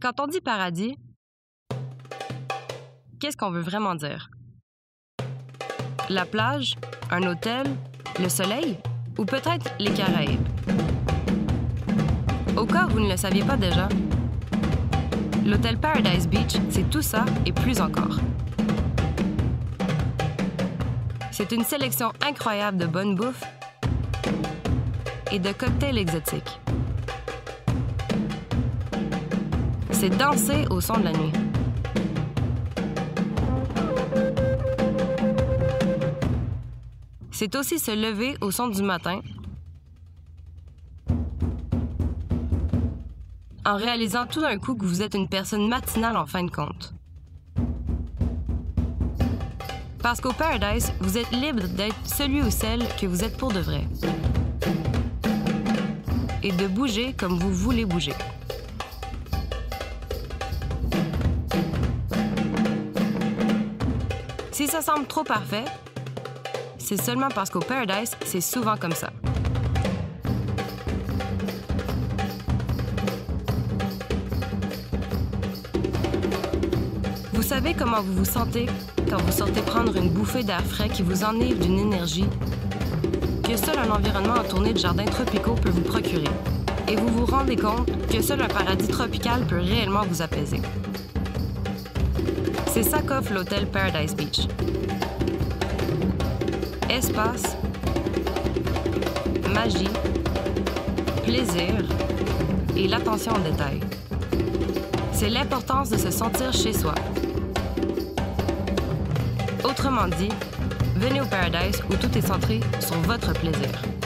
Quand on dit paradis, qu'est-ce qu'on veut vraiment dire? La plage, un hôtel, le soleil ou peut-être les Caraïbes? Au cas où vous ne le saviez pas déjà, l'hôtel Paradise Beach, c'est tout ça et plus encore. C'est une sélection incroyable de bonne bouffe et de cocktails exotiques. C'est danser au son de la nuit. C'est aussi se lever au son du matin en réalisant tout d'un coup que vous êtes une personne matinale en fin de compte. Parce qu'au Paradise, vous êtes libre d'être celui ou celle que vous êtes pour de vrai. Et de bouger comme vous voulez bouger. Si ça semble trop parfait, c'est seulement parce qu'au Paradise, c'est souvent comme ça. Vous savez comment vous vous sentez quand vous sortez prendre une bouffée d'air frais qui vous enivre d'une énergie que seul un environnement entouré de jardins tropicaux peut vous procurer. Et vous vous rendez compte que seul un paradis tropical peut réellement vous apaiser. C'est ça qu'offre l'hôtel Paradise Beach. Espace, magie, plaisir et l'attention au détail. C'est l'importance de se sentir chez soi. Autrement dit, venez au Paradise où tout est centré sur votre plaisir.